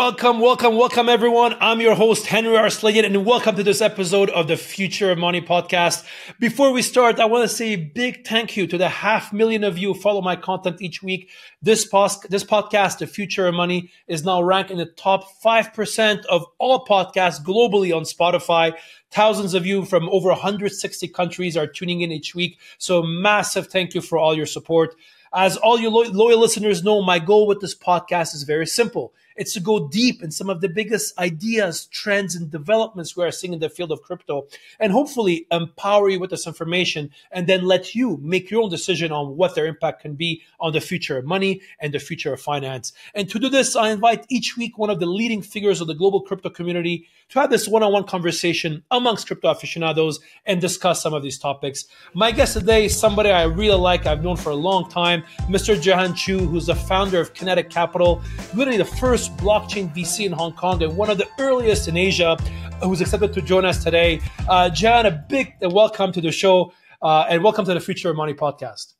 Welcome, welcome, welcome, everyone. I'm your host, Henri Arslanian, and welcome to this episode of the Future of Money podcast. Before we start, I want to say a big thank you to the half million of you who follow my content each week. This, pos- this podcast, The Future of Money, is now ranked in the top 5% of all podcasts globally on Spotify. Thousands of you from over 160 countries are tuning in each week. So massive thank you for all your support. As all your lo- loyal listeners know, my goal with this podcast is very simple it's to go deep in some of the biggest ideas, trends, and developments we are seeing in the field of crypto and hopefully empower you with this information and then let you make your own decision on what their impact can be on the future of money and the future of finance. And to do this, I invite each week one of the leading figures of the global crypto community to have this one on one conversation amongst crypto aficionados and discuss some of these topics. My guest today is somebody I really like, I've known for a long time, Mr. Jehan Chu, who's the founder of Kenetic Capital, literally the first blockchain VC in Hong Kong and one of the earliest in Asia who's accepted to join us today. Uh, John, a big welcome to the show uh, and welcome to the Future of Money podcast.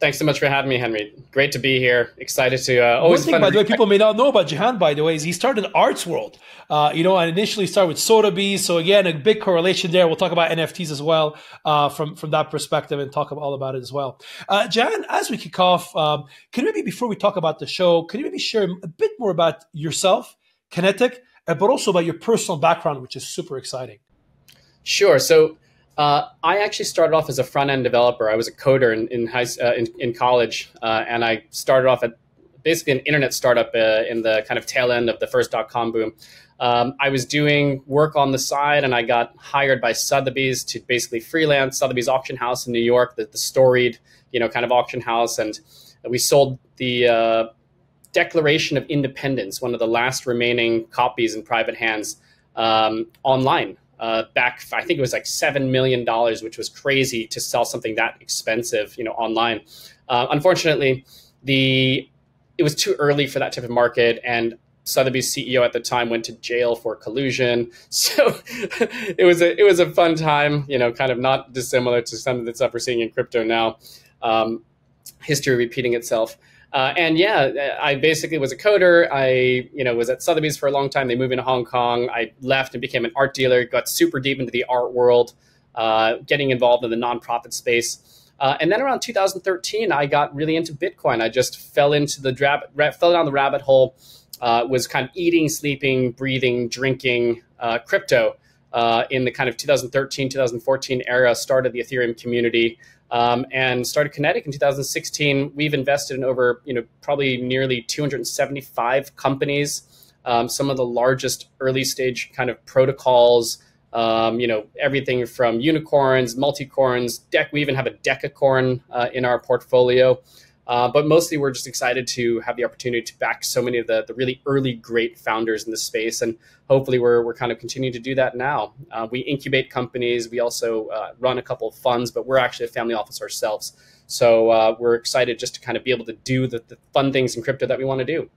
Thanks so much for having me, Henri. Great to be here. Excited to uh, always. One thing, by the way, people may not know about Jehan. By the way, is he started Arts World. Uh, you know, and initially started with Sotheby's. So again, a big correlation there. We'll talk about NFTs as well uh, from from that perspective and talk all about it as well. Uh, Jehan, as we kick off, um, can you maybe before we talk about the show, can you maybe share a bit more about yourself, Kenetic, uh, but also about your personal background, which is super exciting. Sure. So uh, I actually started off as a front end developer. I was a coder in in, high, uh, in, in, college, uh, and I started off at basically an internet startup uh, in the kind of tail end of the first dot com boom. Um, I was doing work on the side, and I got hired by Sotheby's to basically freelance Sotheby's auction house in New York, the, the storied, you know, kind of auction house, and we sold the uh, Declaration of Independence, one of the last remaining copies in private hands, um, online uh, back, I think it was like $7 million, which was crazy to sell something that expensive, you know, online. Uh, unfortunately, the it was too early for that type of market and Sotheby's CEO at the time went to jail for collusion. So it was a it was a fun time, you know, kind of not dissimilar to some of the stuff we're seeing in crypto now. Um, history repeating itself. Uh, and yeah, I basically was a coder. I, you know, was at Sotheby's for a long time. They moved into Hong Kong. I left and became an art dealer. Got super deep into the art world, uh, getting involved in the nonprofit space. Uh, and then around 2013, I got really into Bitcoin. I just fell into the ra- fell down the rabbit hole. Uh, was kind of eating, sleeping, breathing, drinking uh, crypto uh, in the kind of 2013, 2014 era. Started the Ethereum community um, and started Kenetic in 2016. We've invested in over, you know, probably nearly 275 companies, um, some of the largest early stage kind of protocols. Um, you know, everything from unicorns, multicorns, deck. We even have a decacorn uh, in our portfolio. Uh, but mostly, we're just excited to have the opportunity to back so many of the, the really early great founders in the space. And hopefully, we're, we're kind of continuing to do that now. Uh, we incubate companies. We also uh, run a couple of funds, but we're actually a family office ourselves. So uh, we're excited just to kind of be able to do the, the fun things in crypto that we want to do.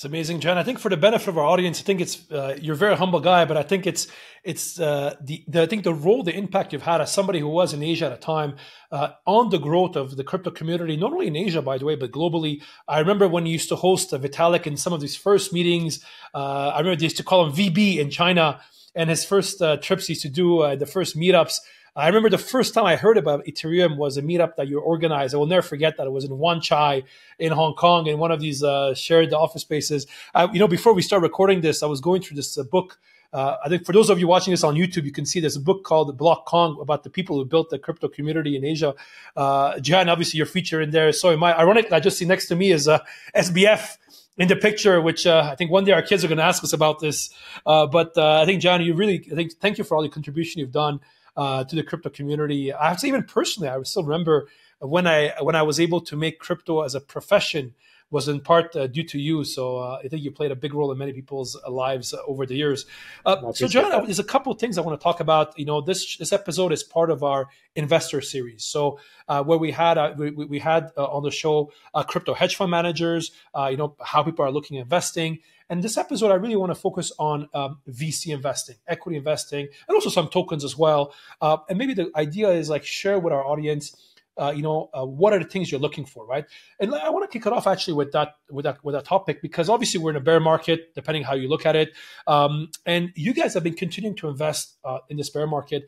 It's amazing, John. I think for the benefit of our audience, I think it's uh, you're a very humble guy, but I think it's it's uh, the, the, I think the role, the impact you've had as somebody who was in Asia at a time uh, on the growth of the crypto community, not only in Asia by the way, but globally. I remember when you used to host Vitalik in some of these first meetings. Uh, I remember they used to call him VB in China, and his first uh, trips he used to do uh, the first meetups I remember the first time I heard about Ethereum was a meetup that you organized. I will never forget that. It was in Wan Chai in Hong Kong in one of these uh, shared office spaces. Uh, you know, before we start recording this, I was going through this uh, book. Uh, I think for those of you watching this on YouTube, you can see there's a book called Block Kong about the people who built the crypto community in Asia. Uh, Jan, obviously, your feature in there. So, my ironic, I just see next to me is uh, SBF in the picture, which uh, I think one day our kids are going to ask us about this. Uh, but uh, I think, John, you really, I think, thank you for all the contribution you've done uh, to the crypto community. I have to even personally, I still remember when I when I was able to make crypto as a profession was in part uh, due to you. So uh, I think you played a big role in many people's lives uh, over the years. Uh, so John, there's a couple of things I want to talk about. You know, this this episode is part of our investor series. So uh, where we had uh, we, we, had on the show crypto hedge fund managers. you know how people are looking at investing. And this episode, I really want to focus on um, VC investing, equity investing, and also some tokens as well. and maybe the idea is like share with our audience uh, you know, uh, what are the things you're looking for, right? And I want to kick it off actually with that with that with that topic because obviously we're in a bear market, depending how you look at it, um, and you guys have been continuing to invest uh, in this bear market.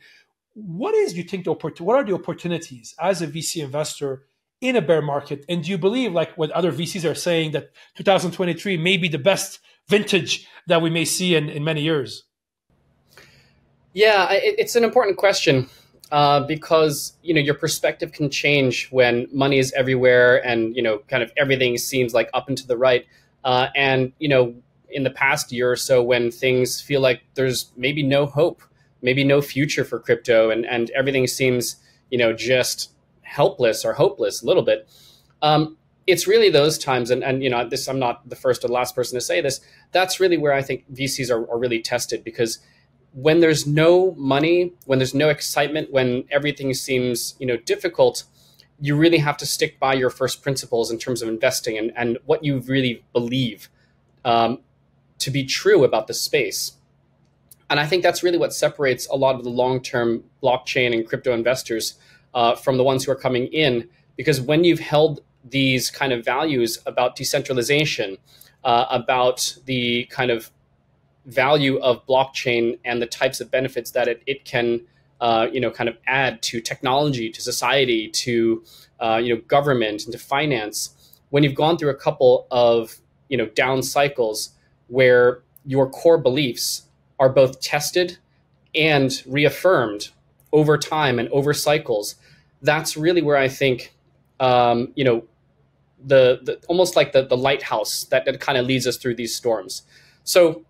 What is you think the what are the opportunities as a VC investor? in a bear market? And do you believe, like what other VCs are saying, that 2023 may be the best vintage that we may see in, in many years? Yeah, it, it's an important question uh, because you know your perspective can change when money is everywhere and you know kind of everything seems like up and to the right. Uh, and you know, in the past year or so, when things feel like there's maybe no hope, maybe no future for crypto, and and everything seems you know just helpless or hopeless a little bit. Um, it's really those times, and, and you know, this I'm not the first or last person to say this. That's really where I think VCs are, are really tested because when there's no money, when there's no excitement, when everything seems you know difficult, you really have to stick by your first principles in terms of investing and, and what you really believe um, to be true about the space. And I think that's really what separates a lot of the long-term blockchain and crypto investors uh, from the ones who are coming in. Because when you've held these kind of values about decentralization, uh, about the kind of value of blockchain and the types of benefits that it, it can uh, you know kind of add to technology to society to uh, you know government and to finance. When you've gone through a couple of you know down cycles where your core beliefs are both tested and reaffirmed over time and over cycles that's really where i think um, you know the, the almost like the, the lighthouse that, that kind of leads us through these storms so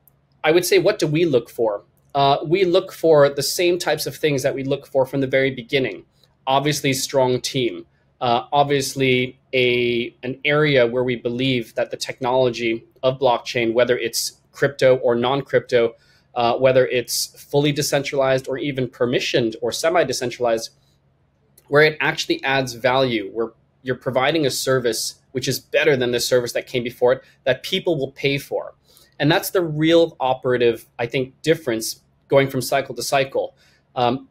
I would say, what do we look for? Uh, we look for the same types of things that we look for from the very beginning. Obviously, strong team. Uh, obviously, a an area where we believe that the technology of blockchain, whether it's crypto or non-crypto, uh, whether it's fully decentralized or even permissioned or semi-decentralized, where it actually adds value, where you're providing a service which is better than the service that came before it, that people will pay for. And that's the real operative, I think, difference going from cycle to cycle. Um,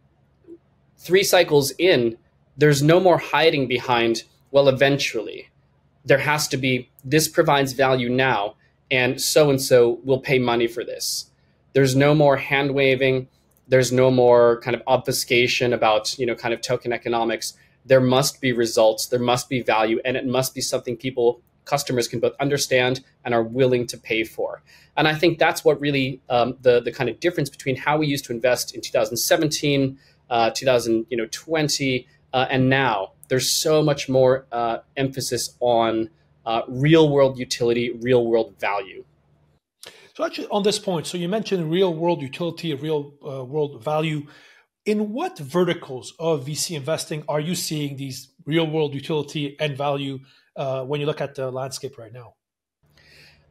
three cycles in, there's no more hiding behind, well, eventually. There has to be, this provides value now, and so and so will pay money for this. There's no more hand waving. There's no more kind of obfuscation about, you know, kind of token economics. There must be results, there must be value, and it must be something people customers can both understand and are willing to pay for. And I think that's what really um, the the kind of difference between how we used to invest in 2017, uh, 2020, uh, and now. There's so much more uh, emphasis on uh, real world utility, real world value. So actually, on this point, so you mentioned real world utility, real uh, world value. In what verticals of VC investing are you seeing these real world utility and value uh, when you look at the landscape right now?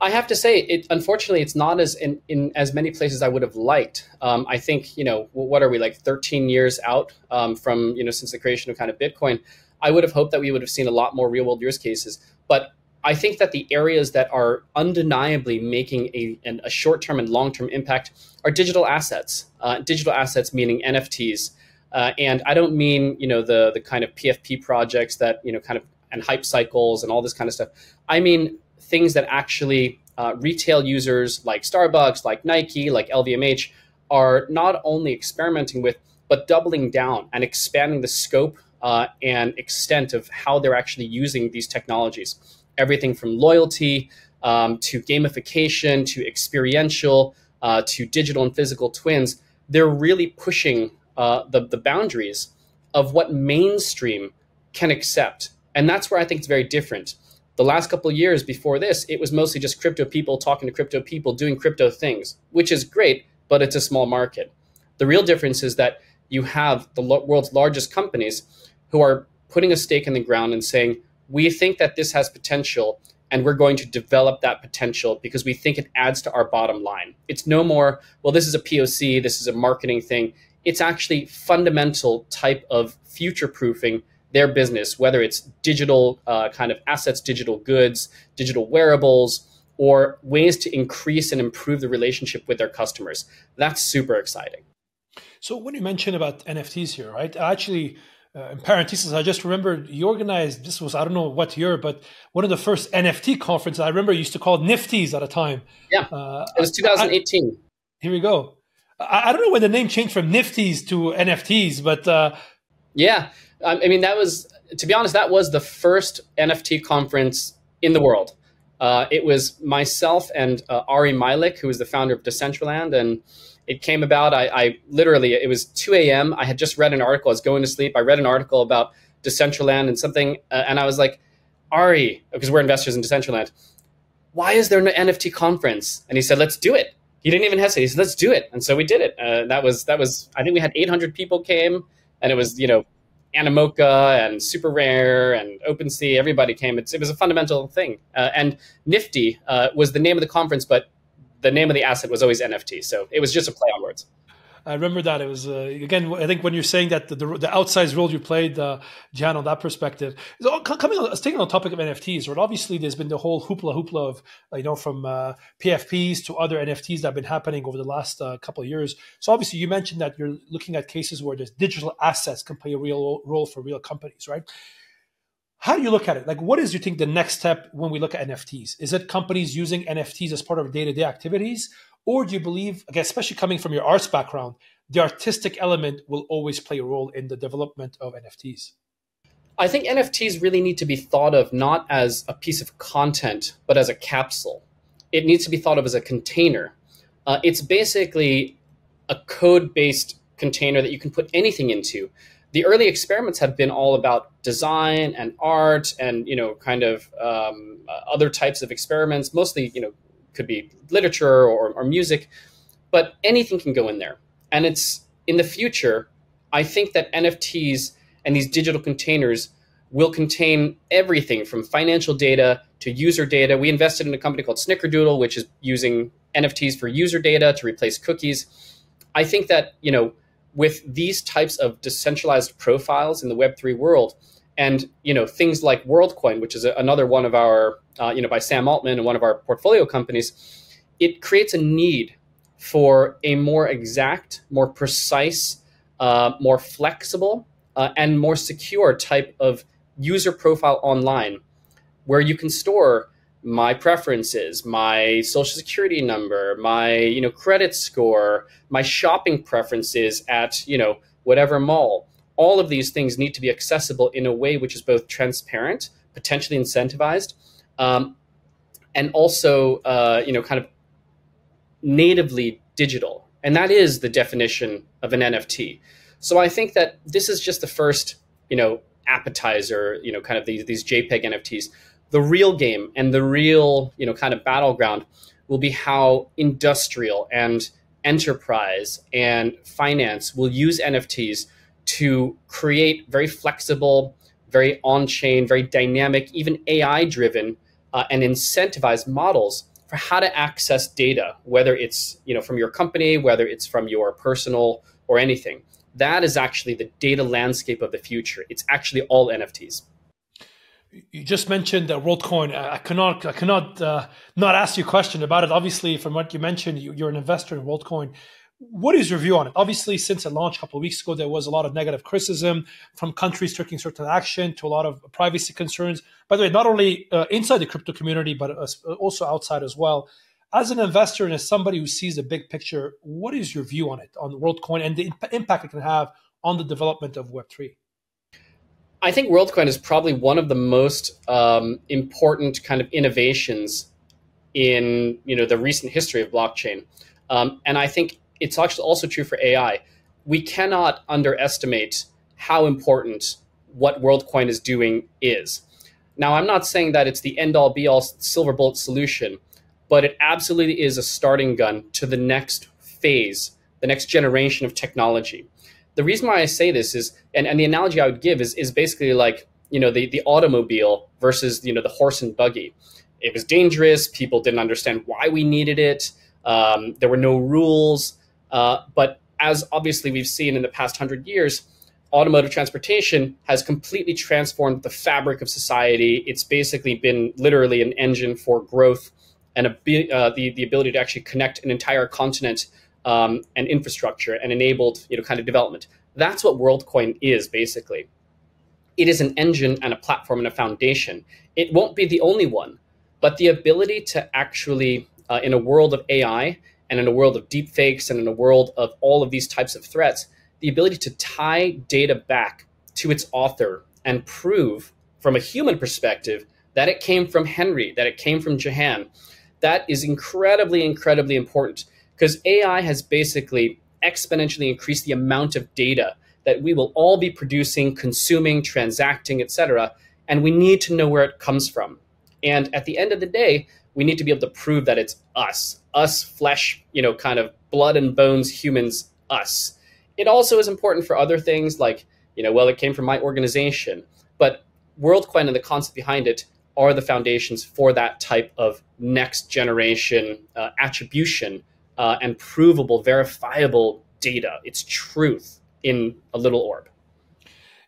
I have to say, it unfortunately it's not as in, in as many places I would have liked. Um, I think you know what are we like 13 years out um, from you know since the creation of kind of Bitcoin. I would have hoped that we would have seen a lot more real world use cases, but I think that the areas that are undeniably making a, an, a short term and long term impact are digital assets. Uh, digital assets meaning NFTs, uh, and I don't mean you know the the kind of PFP projects that you know kind of and hype cycles and all this kind of stuff. I mean things that actually uh, retail users like Starbucks, like Nike, like LVMH are not only experimenting with, but doubling down and expanding the scope uh, and extent of how they're actually using these technologies. Everything from loyalty um, to gamification to experiential uh, to digital and physical twins. They're really pushing uh, the, the boundaries of what mainstream can accept and that's where I think it's very different. The last couple of years before this, it was mostly just crypto people talking to crypto people doing crypto things, which is great, but it's a small market. The real difference is that you have the world's largest companies who are putting a stake in the ground and saying, we think that this has potential and we're going to develop that potential because we think it adds to our bottom line. It's no more, well, this is a POC, this is a marketing thing. It's actually fundamental type of future proofing their business, whether it's digital uh, kind of assets, digital goods, digital wearables, or ways to increase and improve the relationship with their customers. That's super exciting. So when you mention about NFTs here, right? Actually, uh, in parentheses, I just remember you organized. This was I don't know what year, but one of the first NFT conferences. I remember used to call Nifties at a time. Yeah, uh, it was 2018. I, here we go. I, I, don't know when the name changed from Nifties to NFTs, but uh, yeah, I mean that was to be honest, that was the first NFT conference in the world. Uh, it was myself and uh, Ari Meilich, who is the founder of Decentraland, and it came about. I, I, literally, it was 2 a.m. I had just read an article. I was going to sleep. I read an article about Decentraland and something, uh, and I was like, Ari, because we're investors in Decentraland, why is there an NFT conference? And he said, let's do it. He didn't even hesitate. He said, let's do it. And so we did it. Uh, that was that was. I think we had 800 people came, and it was you know Animoca and Super Rare and OpenSea, everybody came. It's, it was a fundamental thing. Uh, and Nifty uh, was the name of the conference, but the name of the asset was always NFT. So it was just a play on words. I remember that it was uh, again. I think when you're saying that the, the, the outsized role you played, uh, Jan, on that perspective, so coming on, on the topic of NFTs. Right, obviously there's been the whole hoopla hoopla of you know from uh, PFPs to other NFTs that have been happening over the last uh, couple of years. So obviously you mentioned that you're looking at cases where there's digital assets can play a real role for real companies, right? How do you look at it? Like, what is you think the next step when we look at NFTs? Is it companies using NFTs as part of day to day activities? Or do you believe, again, especially coming from your arts background, the artistic element will always play a role in the development of NFTs? I think NFTs really need to be thought of not as a piece of content, but as a capsule. It needs to be thought of as a container. Uh, it's basically a code based container that you can put anything into. The early experiments have been all about design and art and you know kind of um, other types of experiments, mostly you know could be literature or, or music, but anything can go in there. And it's in the future, I think that NFTs and these digital containers will contain everything from financial data to user data. We invested in a company called Snickerdoodle, which is using NFTs for user data to replace cookies. I think that, you know, with these types of decentralized profiles in the Web3 world, and you know things like WorldCoin, which is another one of our uh, you know by Sam Altman and one of our portfolio companies, it creates a need for a more exact, more precise, uh, more flexible, uh, and more secure type of user profile online, where you can store my preferences, my social security number, my you know credit score, my shopping preferences at you know whatever mall all of these things need to be accessible in a way which is both transparent, potentially incentivized, um, and also uh, you know kind of natively digital. And that is the definition of an NFT. So I think that this is just the first you know appetizer, you know, kind of these these JPEG NFTs. The real game and the real you know kind of battleground will be how industrial and enterprise and finance will use NFTs to create very flexible, very on chain, very dynamic, even AI driven uh, and incentivized models for how to access data, whether it's you know from your company, whether it's from your personal or anything. That is actually the data landscape of the future. It's actually all NFTs. You just mentioned uh, WorldCoin. I cannot, I cannot uh, not ask you a question about it. Obviously, from what you mentioned, you, are an investor in WorldCoin. What is your view on it? Obviously, since it launched a couple of weeks ago, there was a lot of negative criticism from countries taking certain action to a lot of privacy concerns. By the way, not only uh, inside the crypto community, but uh, also outside as well. As an investor and as somebody who sees the big picture, what is your view on it, on WorldCoin, and the imp- impact it can have on the development of Web3? I think WorldCoin is probably one of the most um, important kind of innovations in you know the recent history of blockchain. Um, and I think it's actually also true for AI. We cannot underestimate how important what WorldCoin is doing is. Now, I'm not saying that it's the end all be all silver bullet solution, but it absolutely is a starting gun to the next phase, the next generation of technology. The reason why I say this is, and, and the analogy I would give is, is basically like, you know, the, the automobile versus, you know, the horse and buggy. It was dangerous. People didn't understand why we needed it. Um, there were no rules. Uh, but as obviously we've seen in the past hundred years, automotive transportation has completely transformed the fabric of society. It's basically been literally an engine for growth and a, uh, the, the ability to actually connect an entire continent um, and infrastructure and enabled you know kind of development. That's what WorldCoin is basically. it is an engine and a platform and a foundation. It won't be the only one, but the ability to actually, uh, in a world of AI and in a world of deepfakes and in a world of all of these types of threats, the ability to tie data back to its author and prove from a human perspective that it came from Henri, that it came from Jehan, that is incredibly, incredibly important because AI has basically exponentially increased the amount of data that we will all be producing, consuming, transacting, etc. And we need to know where it comes from. And at the end of the day, we need to be able to prove that it's us, us flesh, you know, kind of blood and bones humans, us. It also is important for other things like, you know, well, it came from my organization. But WorldCoin and the concept behind it are the foundations for that type of next generation uh, attribution uh, and provable, verifiable data. It's truth in a little orb.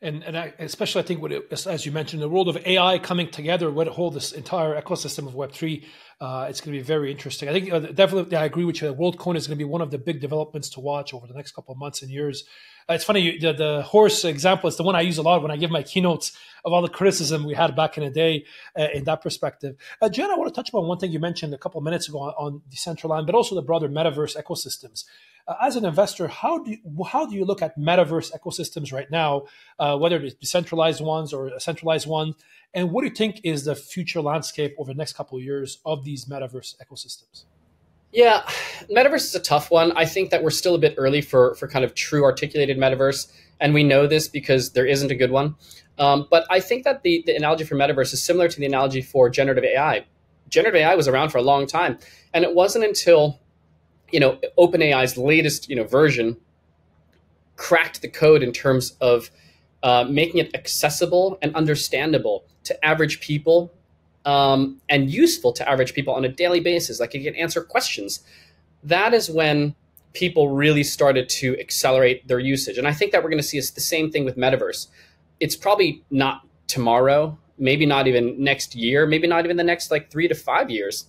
And, and I, especially, I think, it, as you mentioned, the world of AI coming together, what hold this entire ecosystem of Web three, uh, it's going to be very interesting. I think uh, definitely, I agree with you. WorldCoin is going to be one of the big developments to watch over the next couple of months and years. Uh, it's funny, the, the horse example is the one I use a lot when I give my keynotes of all the criticism we had back in the day uh, in that perspective. Uh, Jen, I want to touch upon one thing you mentioned a couple of minutes ago on, on Decentraland, but also the broader metaverse ecosystems. Uh, as an investor, how do you, how do you look at metaverse ecosystems right now, uh, whether it's decentralized ones or centralized ones, and what do you think is the future landscape over the next couple of years of these metaverse ecosystems? Yeah, metaverse is a tough one. I think that we're still a bit early for for kind of true articulated metaverse, and we know this because there isn't a good one. Um, but I think that the the analogy for metaverse is similar to the analogy for generative AI. Generative AI was around for a long time, and it wasn't until you know OpenAI's latest you know version cracked the code in terms of uh, making it accessible and understandable to average people um, and useful to average people on a daily basis, like you can answer questions, that is when people really started to accelerate their usage. And I think that we're going to see the same thing with metaverse. It's probably not tomorrow, maybe not even next year, maybe not even the next like three to five years,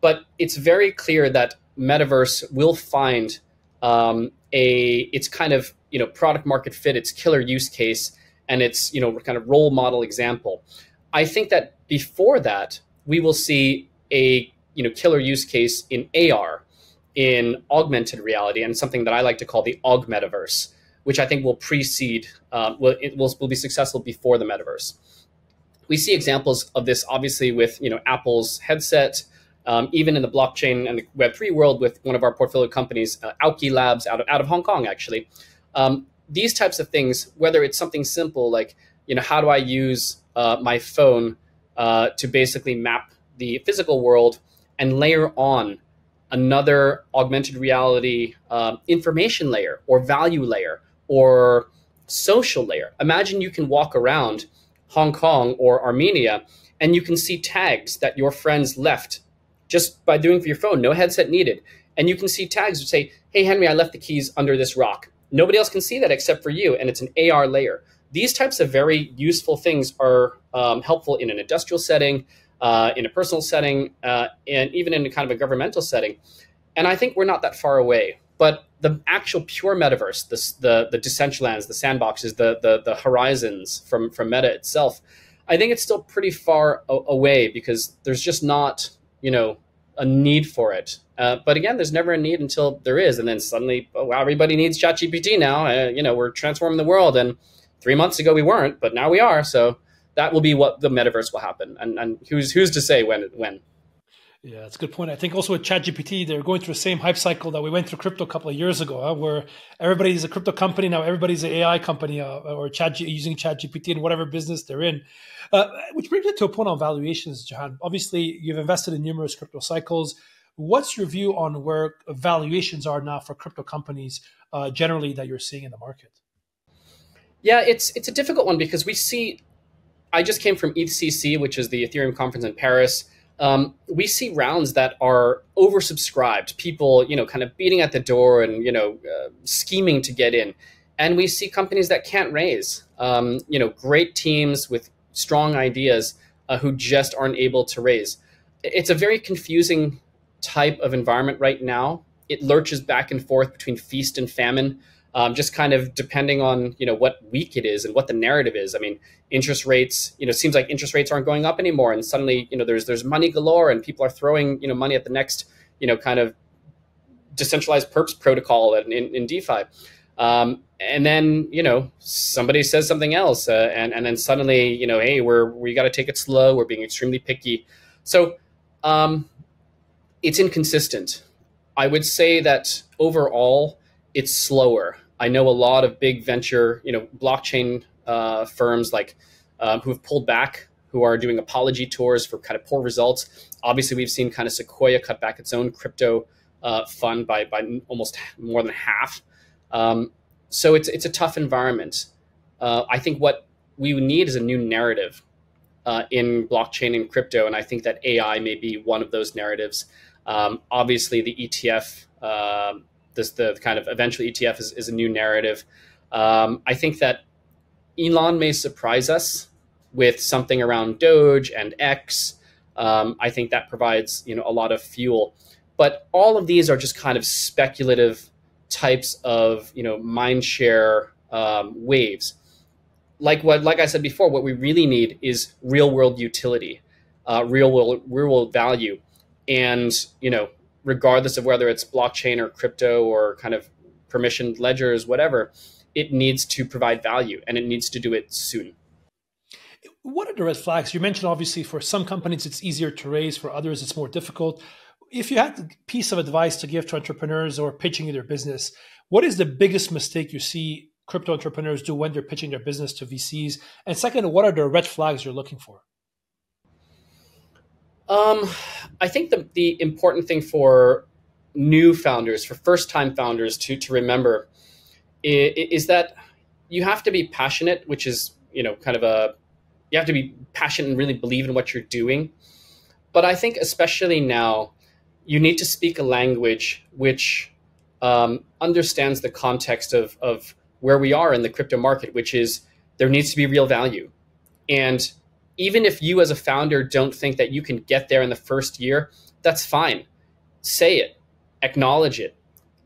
but it's very clear that metaverse will find um, a its kind of you know product market fit, its killer use case, and its you know kind of role model example. I think that before that, we will see a you know killer use case in AR, in augmented reality, and something that I like to call the aug metaverse, which I think will precede, uh, will it will, will be successful before the metaverse. We see examples of this obviously with you know Apple's headset. Um, even in the blockchain and the Web3 world with one of our portfolio companies, uh, Aoki Labs out of, out of Hong Kong, actually. Um, these types of things, whether it's something simple like, you know, how do I use uh, my phone uh, to basically map the physical world and layer on another augmented reality uh, information layer or value layer or social layer. Imagine you can walk around Hong Kong or Armenia and you can see tags that your friends left just by doing for your phone, no headset needed. And you can see tags that say, hey, Henri, I left the keys under this rock. Nobody else can see that except for you. And it's an AR layer these types of very useful things are um, helpful in an industrial setting, uh, in a personal setting, uh, and even in a kind of a governmental setting. And I think we're not that far away. But the actual pure metaverse, the the, the Decentralands, the sandboxes, the, the the horizons from from Meta itself, I think it's still pretty far away because there's just not you know a need for it. Uh, but again, there's never a need until there is, and then suddenly, oh, wow, everybody needs ChatGPT now. Uh, you know, we're transforming the world, and three months ago we weren't, but now we are. So that will be what the metaverse will happen. And, and who's who's to say when when? Yeah, that's a good point. I think also with ChatGPT, they're going through the same hype cycle that we went through crypto a couple of years ago, huh, where everybody's a crypto company now, everybody's an AI company uh, or Chat using ChatGPT in whatever business they're in. Uh, which brings me to a point on valuations, Jehan. Obviously, you've invested in numerous crypto cycles. What's your view on where valuations are now for crypto companies uh, generally that you're seeing in the market? Yeah, it's it's a difficult one because we see. I just came from EthCC, which is the Ethereum conference in Paris. Um, we see rounds that are oversubscribed. People, you know, kind of beating at the door and you know, uh, scheming to get in, and we see companies that can't raise. Um, you know, great teams with strong ideas uh, who just aren't able to raise. It's a very confusing type of environment right now. It lurches back and forth between feast and famine. Um, just kind of depending on you know what week it is and what the narrative is. I mean, interest rates, you know, seems like interest rates aren't going up anymore, and suddenly you know there's there's money galore, and people are throwing you know money at the next you know kind of decentralized perps protocol in, in, in DeFi. Um, and then you know somebody says something else, uh, and and then suddenly you know, hey, we're we got to take it slow. We're being extremely picky. So um, it's inconsistent. I would say that overall, it's slower. I know a lot of big venture, you know, blockchain uh, firms like um, who have pulled back, who are doing apology tours for kind of poor results. Obviously, we've seen kind of Sequoia cut back its own crypto uh, fund by by almost more than half. Um, so it's it's a tough environment. Uh, I think what we need is a new narrative uh, in blockchain and crypto, and I think that AI may be one of those narratives. Um, obviously, the ETF um, this the kind of eventual ETF is, is a new narrative. Um, I think that Elon may surprise us with something around Doge and X. Um, I think that provides you know a lot of fuel, but all of these are just kind of speculative types of you know mind share um, waves. Like what, like I said before, what we really need is real world utility, uh, real world, real world value, and you know regardless of whether it's blockchain or crypto or kind of permissioned ledgers, whatever, it needs to provide value and it needs to do it soon. What are the red flags? You mentioned obviously for some companies it's easier to raise, for others it's more difficult. If you had a piece of advice to give to entrepreneurs or pitching their business, what is the biggest mistake you see crypto entrepreneurs do when they're pitching their business to VCs? And second, what are the red flags you're looking for? Um, I think the the important thing for new founders, for first time founders, to to remember is, is that you have to be passionate, which is you know kind of a you have to be passionate and really believe in what you're doing. But I think especially now, you need to speak a language which um, understands the context of of where we are in the crypto market, which is there needs to be real value, and even if you as a founder don't think that you can get there in the first year, that's fine. Say it, acknowledge it.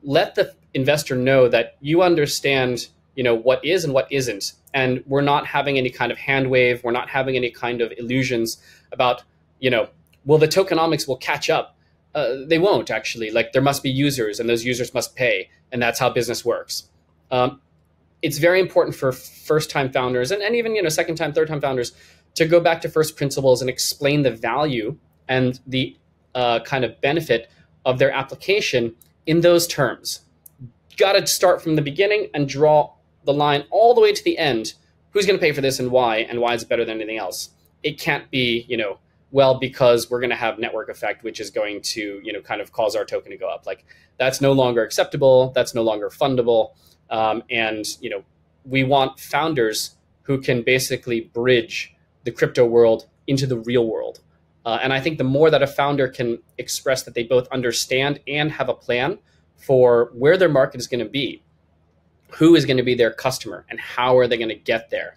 Let the investor know that you understand, you know, what is and what isn't. And we're not having any kind of hand wave, we're not having any kind of illusions about, you know, well, the tokenomics will catch up. Uh, they won't actually. Like there must be users, and those users must pay, and that's how business works. Um, it's very important for first-time founders and, and even you know second-time, third-time founders to go back to first principles and explain the value and the uh, kind of benefit of their application in those terms. Got to start from the beginning and draw the line all the way to the end. Who's going to pay for this and why, and why is it better than anything else? It can't be, you know, well because we're going to have network effect, which is going to, you know, kind of cause our token to go up. Like that's no longer acceptable. That's no longer fundable. Um, and you know, we want founders who can basically bridge the crypto world into the real world. Uh, and I think the more that a founder can express that they both understand and have a plan for where their market is going to be, who is going to be their customer, and how are they going to get there.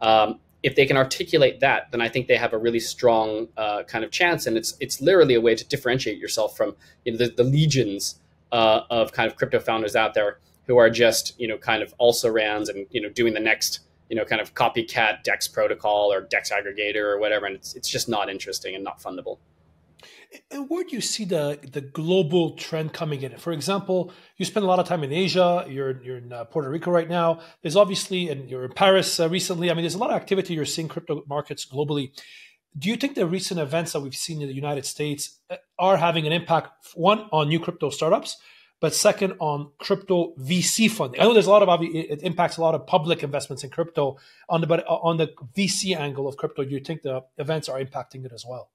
Um, if they can articulate that, then I think they have a really strong uh, kind of chance, and it's it's literally a way to differentiate yourself from you know, the, the legions uh, of kind of crypto founders out there who are just you know kind of also rans and you know doing the next you know, kind of copycat DEX protocol or DEX aggregator or whatever, and it's it's just not interesting and not fundable. And where do you see the the global trend coming in? For example, you spend a lot of time in Asia. You're you're in uh, Puerto Rico right now. There's obviously, and you're in Paris uh, recently. I mean, there's a lot of activity you're seeing crypto markets globally. Do you think the recent events that we've seen in the United States uh, are having an impact one on new crypto startups, but second on crypto VC funding. I know there's a lot of it impacts a lot of public investments in crypto on the but on the VC angle of crypto. Do you think the events are impacting it as well?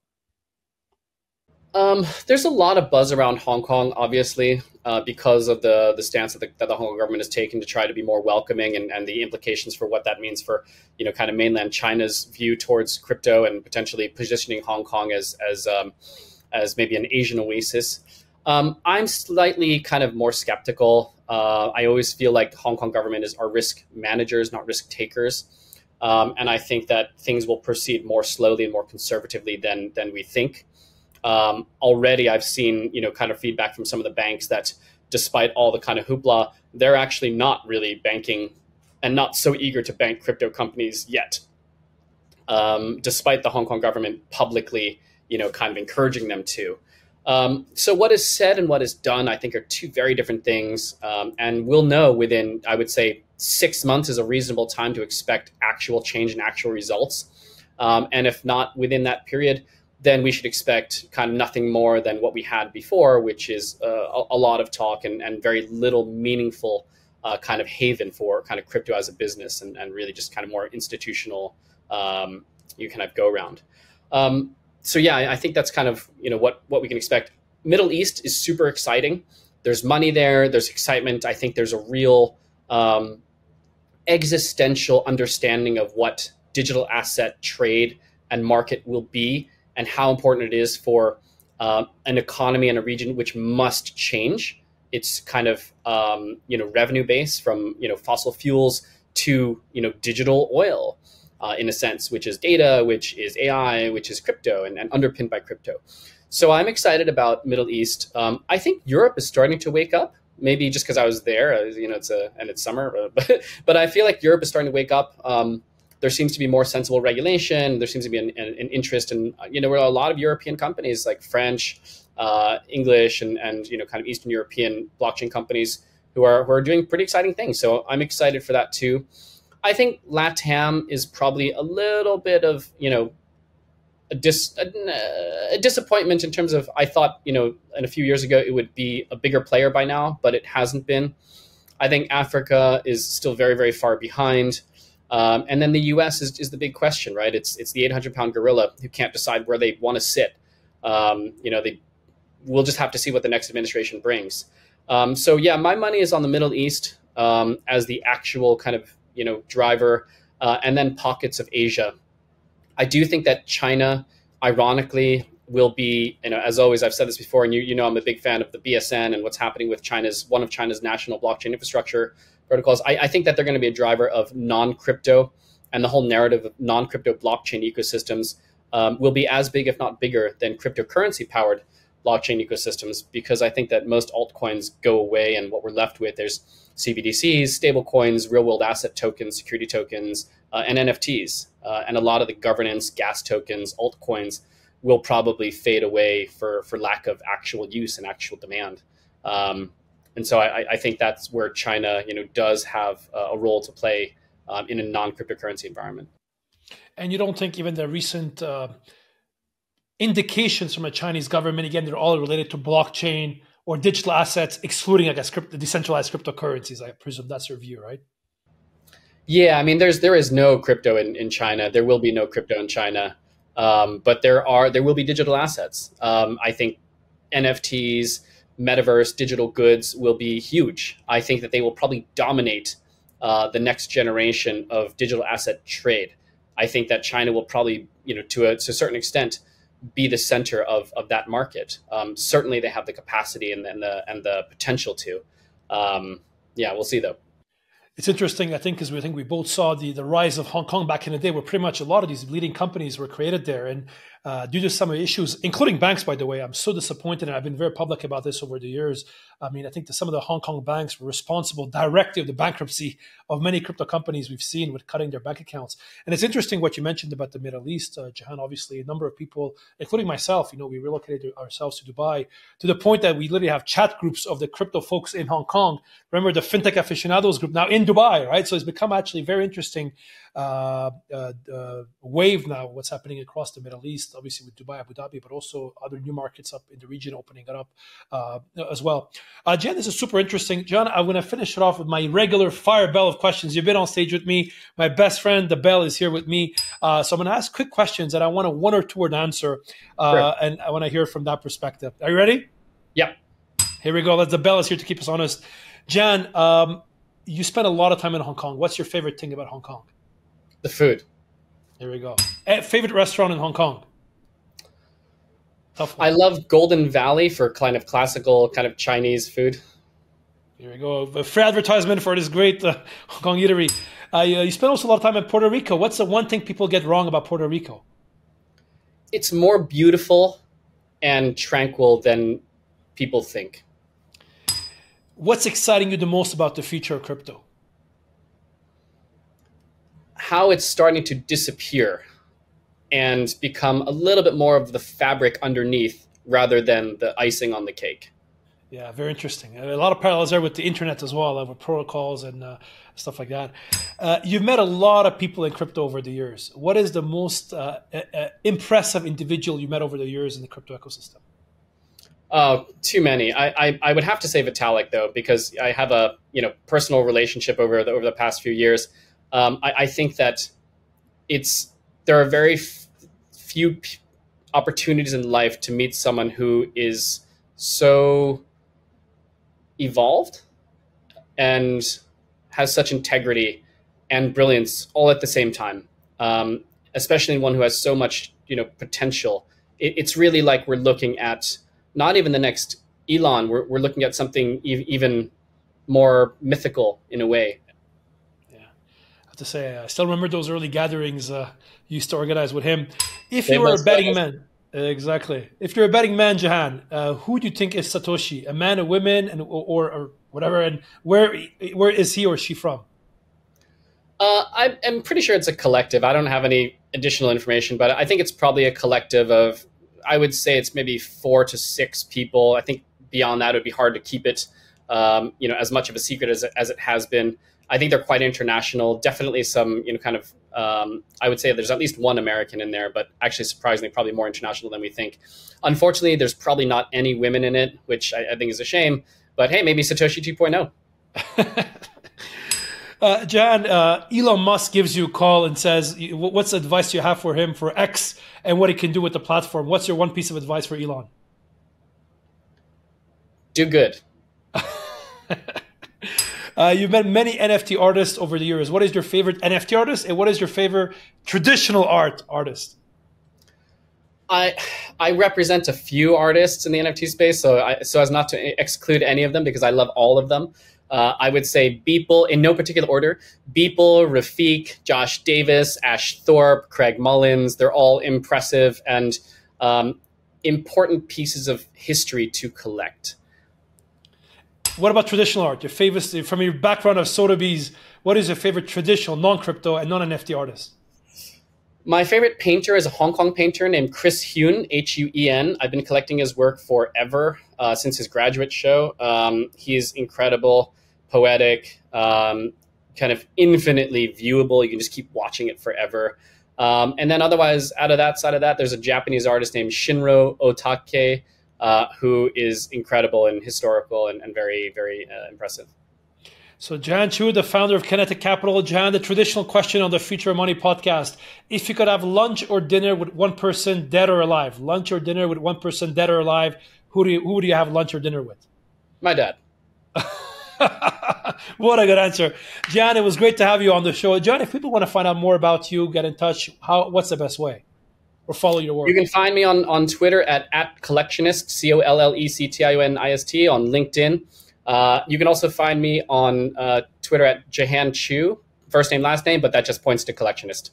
Um, there's a lot of buzz around Hong Kong, obviously, uh, because of the the stance that the, that the, Hong Kong government has taken to try to be more welcoming, and, and the implications for what that means for you know kind of mainland China's view towards crypto and potentially positioning Hong Kong as as um, as maybe an Asian oasis. Um, I'm slightly kind of more skeptical. Uh, I always feel like the Hong Kong government is are risk managers, not risk takers, um, and I think that things will proceed more slowly and more conservatively than than we think. um, already I've seen you know kind of feedback from some of the banks that despite all the kind of hoopla, they're actually not really banking and not so eager to bank crypto companies yet, um, despite the Hong Kong government publicly you know kind of encouraging them to. Um, so what is said and what is done, I think, are two very different things, um, and we'll know within, I would say, six months is a reasonable time to expect actual change and actual results. Um, and if not within that period, then we should expect kind of nothing more than what we had before, which is uh, a, lot of talk and, and very little meaningful uh, kind of haven for kind of crypto as a business and, and really just kind of more institutional, um, you kind of go around. Um, so yeah, I think that's kind of you know what what we can expect. Middle East is super exciting. There's money there. There's excitement. I think there's a real um, existential understanding of what digital asset trade and market will be and how important it is for uh, an economy and a region which must change its kind of um, you know revenue base from you know fossil fuels to you know digital oil uh, in a sense, which is data, which is AI, which is crypto, and, and underpinned by crypto. So I'm excited about Middle East. Um, I think Europe is starting to wake up. Maybe just because I was there, uh, you know, it's a and it's summer, but but I feel like Europe is starting to wake up. Um, there seems to be more sensible regulation. There seems to be an, an, an interest in, you know, where a lot of European companies like French, uh, English, and, and, you know, kind of Eastern European blockchain companies who are, who are doing pretty exciting things. So I'm excited for that too. I think LATAM is probably a little bit of, you know, a, dis, a, a, disappointment in terms of I thought you know in a few years ago it would be a bigger player by now, but it hasn't been. I think Africa is still very very far behind. Um, and then the U.S. is, is the big question, right? It's it's the 800 pound gorilla who can't decide where they want to sit. Um, you know, they we'll just have to see what the next administration brings. Um, so yeah, my money is on the Middle East um, as the actual kind of you know driver, uh, and then pockets of Asia. I do think that China, ironically, will be, you know, as always, I've said this before, and you, you know, I'm a big fan of the BSN and what's happening with China's one of China's national blockchain infrastructure protocols. I, I think that they're going to be a driver of non-crypto and the whole narrative of non-crypto blockchain ecosystems um, will be as big, if not bigger, than cryptocurrency powered blockchain ecosystems because I think that most altcoins go away and what we're left with there's CBDCs, stablecoins, real world asset tokens, security tokens, uh, and NFTs. Uh, and a lot of the governance, gas tokens, altcoins will probably fade away for, for lack of actual use and actual demand. Um, and so I, I, think that's where China, you know, does have a role to play um, in a non-cryptocurrency environment. And you don't think even the recent uh, indications from the Chinese government, again, they're all related to blockchain or digital assets, excluding, I guess, crypto, decentralized cryptocurrencies. I presume that's your view, right? Yeah, I mean, there's there is no crypto in, in China. There will be no crypto in China, um, but there are there will be digital assets. Um, I think NFTs, metaverse, digital goods will be huge. I think that they will probably dominate uh, the next generation of digital asset trade. I think that China will probably, you know, to a, to a certain extent, be the center of, of that market. Um, certainly, they have the capacity and, and the and the potential to. Um, yeah, we'll see though. It's interesting, I think, because we think we both saw the the rise of Hong Kong back in the day, where pretty much a lot of these leading companies were created there, and uh, due to some issues, including banks, by the way. I'm so disappointed, and I've been very public about this over the years. I mean, I think that some of the Hong Kong banks were responsible directly of the bankruptcy of many crypto companies we've seen with cutting their bank accounts. And it's interesting what you mentioned about the Middle East, uh, Jehan. Obviously, a number of people, including myself, you know, we relocated ourselves to Dubai to the point that we literally have chat groups of the crypto folks in Hong Kong. Remember the FinTech aficionados group now in Dubai, right? So it's become actually very interesting uh, uh, wave now, what's happening across the Middle East, obviously with Dubai, Abu Dhabi, but also other new markets up in the region opening it up uh, as well. Uh, Jan, this is super interesting. John, I'm going to finish it off with my regular fire bell of questions. You've been on stage with me. My best friend, the bell, is here with me. Uh, so I'm going to ask quick questions and I want a one or two word answer, uh, and I want to hear from that perspective. Are you ready? Yeah. Here we go. Let's, the bell is here to keep us honest. Jan, um, you spent a lot of time in Hong Kong. What's your favorite thing about Hong Kong? The food. There we go. Uh, favorite restaurant in Hong Kong? Tough one. I love Golden Valley for kind of classical, kind of Chinese food. Here we go. A free advertisement for this great uh, Hong Kong eatery. Uh, you spent also a lot of time in Puerto Rico. What's the one thing people get wrong about Puerto Rico? It's more beautiful and tranquil than people think. What's exciting you the most about the future of crypto? How it's starting to disappear and become a little bit more of the fabric underneath rather than the icing on the cake. Yeah, very interesting. A lot of parallels there with the internet as well, with protocols and uh, stuff like that. Uh, you've met a lot of people in crypto over the years. What is the most uh, impressive individual you met over the years in the crypto ecosystem? Uh, too many. I, I, I would have to say Vitalik though, because I have a you know personal relationship over the, over the past few years. Um, I, I think that it's there are very f- few p- opportunities in life to meet someone who is so evolved and has such integrity and brilliance all at the same time. Um, especially one who has so much you know potential. It, it's really like we're looking at not even the next Elon. We're, we're looking at something e- even more mythical in a way. Yeah, I have to say, I still remember those early gatherings uh, you used to organize with him. If They you were a betting man, exactly. If you're a betting man, Jehan, uh, who do you think is Satoshi? A man, a woman, and or, or whatever? And where where is he or she from? Uh, I, I'm pretty sure it's a collective. I don't have any additional information, but I think it's probably a collective of, I would say it's maybe four to six people. I think beyond that, it would be hard to keep it, um, you know, as much of a secret as, as it has been. I think they're quite international. Definitely some, you know, kind of, um, I would say there's at least one American in there, but actually surprisingly, probably more international than we think. Unfortunately, there's probably not any women in it, which I, I think is a shame. But hey, maybe Satoshi oh. 2.0. Uh, Jehan, uh, Elon Musk gives you a call and says, "What's the advice you have for him for X and what he can do with the platform?" What's your one piece of advice for Elon? Do good. Uh, you've met many NFT artists over the years. What is your favorite NFT artist, and what is your favorite traditional art artist? I I represent a few artists in the NFT space, so I, so as not to exclude any of them because I love all of them. Uh, I would say Beeple in no particular order: Beeple, Refik, Josh Davis, Ash Thorpe, Craig Mullins. They're all impressive and um, important pieces of history to collect. What about traditional art? Your favorite from your background of Sotheby's. What is your favorite traditional, non-crypto, and non-NFT artist? My favorite painter is a Hong Kong painter named Chris Huen, H U E N. I've been collecting his work forever, uh, since his graduate show. Um, he's incredible, poetic, um, kind of infinitely viewable. You can just keep watching it forever. Um, and then, otherwise, out of that side of that, there's a Japanese artist named Shinro Otake, uh, who is incredible and historical and, and very, very uh, impressive. So, Jehan Chu, the founder of Kenetic Capital. Jehan, the traditional question on the Future of Money podcast. If you could have lunch or dinner with one person, dead or alive, lunch or dinner with one person, dead or alive, who do you, who do you have lunch or dinner with? My dad. what a good answer. Jehan, it was great to have you on the show. John, if people want to find out more about you, get in touch, how what's the best way? Or follow your work? You can find me on, on Twitter at, at collectionist, C O L L E C T I O N I S T, on LinkedIn. Uh, you can also find me on uh, Twitter at Jehan Chu, first name, last name, but that just points to collectionist.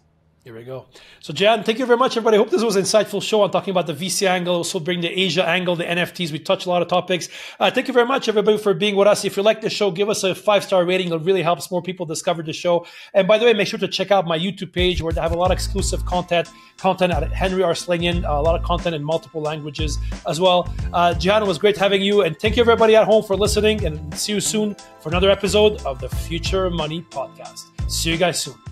Here we go. So, Jehan, thank you very much, everybody. I hope this was an insightful show on talking about the VC angle, also bring the Asia angle, the NFTs. We touched a lot of topics. Uh, thank you very much, everybody, for being with us. If you like the show, give us a five star rating. It really helps more people discover the show. And by the way, make sure to check out my YouTube page where I have a lot of exclusive content, content at Henri Arslanian, a lot of content in multiple languages as well. Uh, Jehan, it was great having you. And thank you, everybody at home, for listening. And see you soon for another episode of the Future Money Podcast. See you guys soon.